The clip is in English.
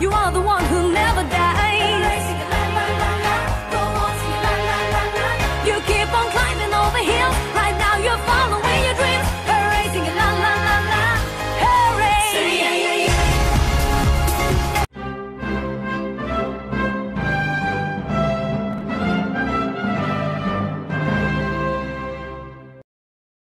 You are the